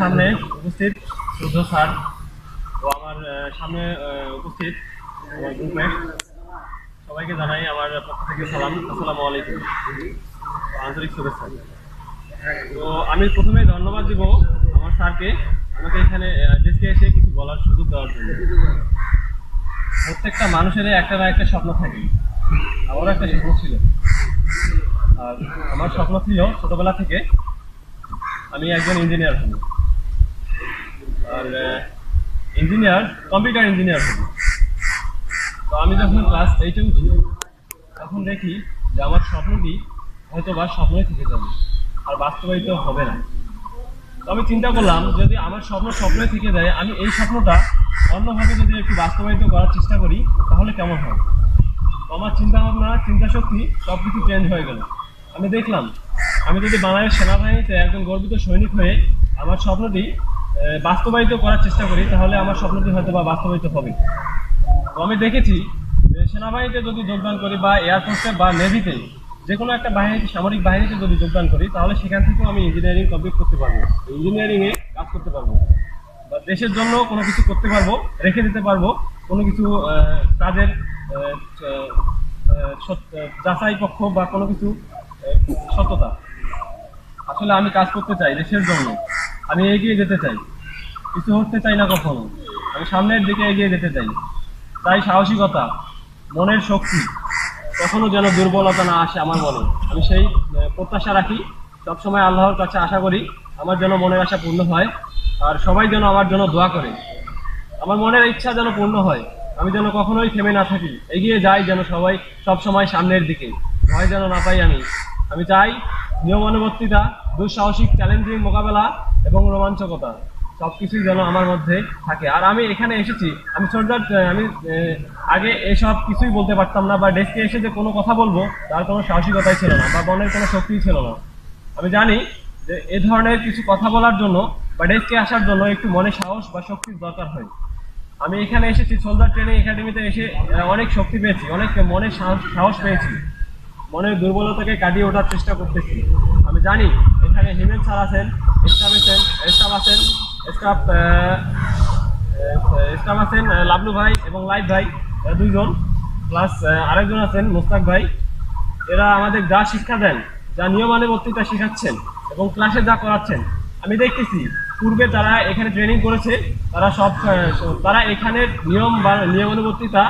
সামনে উপস্থিত। শুদ্ধ স্যার ও আমার সামনে উপস্থিত। সবাইকে জানাই আমার পক্ষ থেকে সালাম। আসসালামু আলাইকুম। আন্তরিক শুভেচ্ছা। তো আমি প্রথমে ধন্যবাদ দিব আমার স্যারকে। আমাকে এখানে দেশকে এসে কিছু বলার সুযোগ দেওয়ার জন্য। প্রত্যেকটা মানুষেরই একটা না একটা স্বপ্ন থাকে। আমারও একটা স্বপ্ন ছিল। আর আমার স্বপ্ন ছিল ছোটবেলা থেকে আমি একজন ইঞ্জিনিয়ার হব। আর ইঞ্জিনিয়ার কম্পিউটার ইঞ্জিনিয়ার তো আমি যখন ক্লাস এইটে উঠি, তখন দেখি যে আমার স্বপ্নটি হয়তো বা স্বপ্নই থেকে যাবে, আর বাস্তবায়িত হবে না। তো আমি চিন্তা করলাম, যদি আমার স্বপ্ন স্বপ্নই থেকে যায়, আমি এই স্বপ্নটা অন্যভাবে যদি একটু বাস্তবায়িত করার চেষ্টা করি, তাহলে কেমন হয়? আমার চিন্তা ভাবনা চিন্তা শক্তি সব কিছু চেঞ্জ হয়ে গেল। আমি দেখলাম, আমি যদি বাংলাদেশ সেনাবাহিনীতে একজন গর্বিত সৈনিক হয়ে আমার স্বপ্নটি বাস্তবায়িত করার চেষ্টা করি, তাহলে আমার স্বপ্নটি হয়তো বা বাস্তবায়িত হবে। তো আমি দেখেছি যে সেনাবাহিনীতে যদি যোগদান করি বা এয়ারফোর্সে বা নেভিতে যে কোনো একটা বাহিনীতে, সামরিক বাহিনীতে যদি যোগদান করি, তাহলে সেখান থেকেও আমি ইঞ্জিনিয়ারিং কমপ্লিট করতে পারব। ইঞ্জিনিয়ারিংয়ে কাজ করতে পারব। বা দেশের জন্য কোনো কিছু করতে পারব, রেখে দিতে পারব, কোনো কিছু কাজের যাচাই পক্ষ বা কোনো কিছু সততা। আসলে আমি কাজ করতে চাই দেশের জন্য। আমি এগিয়ে যেতে চাই। কিছু হতে চাই না কখনো। আমি সামনের দিকে এগিয়ে যেতে চাই। তাই সাহসিকতা, মনের শক্তি, কখনো যেন দুর্বলতা না আসে আমার মনে। আমি সেই প্রত্যাশা রাখি। সবসময় আল্লাহর কাছে আশা করি আমার যেন মনের আশা পূর্ণ হয় আর সবাই যেন আমার জন্য দোয়া করে। আমার মনের ইচ্ছা যেন পূর্ণ হয়। আমি যেন কখনোই থেমে না থাকি। এগিয়ে যাই যেন সবাই সব সময় সামনের দিকে। ভয় যেন না পাই আমি। আমি চাই নিয়মানুবর্তিতা, দুঃসাহসিক চ্যালেঞ্জিং মোকাবেলা এবং রোমাঞ্চকতা সব কিছুই যেন আমার মধ্যে থাকে। আর আমি এখানে এসেছি, আমি সোলজার আমি আগে এসব কিছুই বলতে পারতাম না, বা ডেস্কে এসে যে কোনো কথা বলব, তার কোনো সাহসিকতাই ছিল না, বা মনের কোনো শক্তিই ছিল না। আমি জানি যে এ ধরনের কিছু কথা বলার জন্য, বা ডেস্কে আসার জন্য একটু মনে সাহস বা শক্তির দরকার হয়। আমি এখানে এসেছি সোলজার ট্রেনিং একাডেমিতে এসে অনেক শক্তি পেয়েছি, অনেক মনে সাহস পেয়েছি। মনের দুর্বলতাকে কাটিয়ে ওঠার চেষ্টা করতেছি। আমি জানি এখানে হিমেন স্যার আছেন স্টাফ আছেন স্টাফ আছেন, স্টাফ স্টাফ আছেন লাবলু ভাই এবং লাইভ ভাই দুইজন প্লাস আরেকজন আছেন, মুস্তাক ভাই। এরা আমাদের যা শিক্ষা দেন, যা নিয়মানুবর্তিতা শেখাচ্ছেন এবং ক্লাসে যা করাচ্ছেন, আমি দেখতেছি, পূর্বে তারা এখানে ট্রেনিং করেছে, তারা সব তারা এখানের নিয়ম বা নিয়মানুবর্তিতা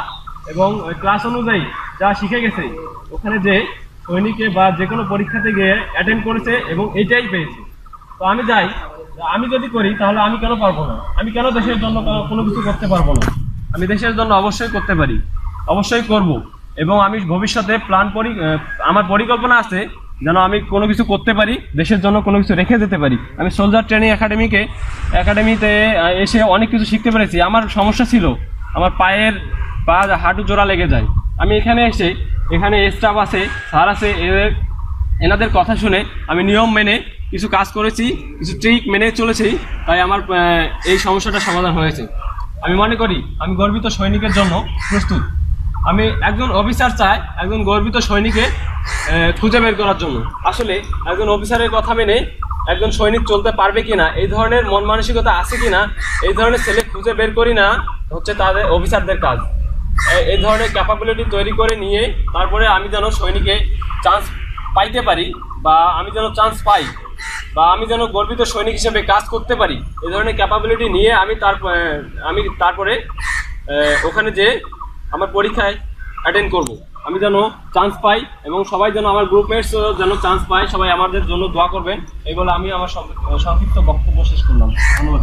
এবং ক্লাস অনুযায়ী যা শিখে গেছে, ওখানে যে সৈনিকে বা যে কোনো পরীক্ষাতে গিয়ে অ্যাটেন্ড করেছে এবং এটাই পেয়েছে। তো আমি যাই, আমি যদি করি, তাহলে আমি কেন পারব না? আমি কেন দেশের জন্য কোনো- কিছু করতে পারব না? আমি দেশের জন্য অবশ্যই করতে পারি, অবশ্যই করব। এবং আমি ভবিষ্যতে প্ল্যান পরি আমার পরিকল্পনা আছে যেন আমি কোনো কিছু করতে পারি, দেশের জন্য কোনো কিছু রেখে যেতে পারি। আমি সোলজার ট্রেনিং একাডেমিকে একাডেমিতে এসে অনেক কিছু শিখতে পেরেছি। আমার সমস্যা ছিল, আমার পায়ের পা হাঁটু জোড়া লেগে যায়। আমি এখানে এসে এখানে স্টাফ আছে স্যার আছে, এদের এনাদের কথা শুনে আমি নিয়ম মেনে কিছু কাজ করেছি, কিছু ট্রিক মেনে চলেছি, তাই আমার এই সমস্যাটা সমাধান হয়েছে। আমি মনে করি, আমি গর্বিত সৈনিকের জন্য প্রস্তুত। আমি একজন অফিসার চাই, একজন গর্বিত সৈনিকে খুঁজে বের করার জন্য। আসলে, একজন অফিসারের কথা মেনে একজন সৈনিক চলতে পারবে কি না এই ধরনের মন মানসিকতা আছে কি না এই ধরনের ছেলে খুঁজে বের করি না, হচ্ছে তাদের অফিসারদের কাজ। এই ধরনের ক্যাপাবিলিটি তৈরি করে নিয়ে, তারপরে আমি যেন সৈনিকে চান্স পাইতে পারি বা আমি যেন চান্স পাই বা আমি যেন গর্বিত সৈনিক হিসেবে কাজ করতে পারি, এ ধরনের ক্যাপাবিলিটি নিয়ে আমি তার আমি তারপরে ওখানে যে আমার পরীক্ষায় অ্যাটেন্ড করব আমি যেন চান্স পাই এবং সবাই যেন আমার গ্রুপমেটস যেন চান্স পায়, সবাই আমাদের জন্য দোয়া করবেন, এই বলে আমি আমার সংক্ষিপ্ত বক্তব্য শেষ করলাম ধন্যবাদ।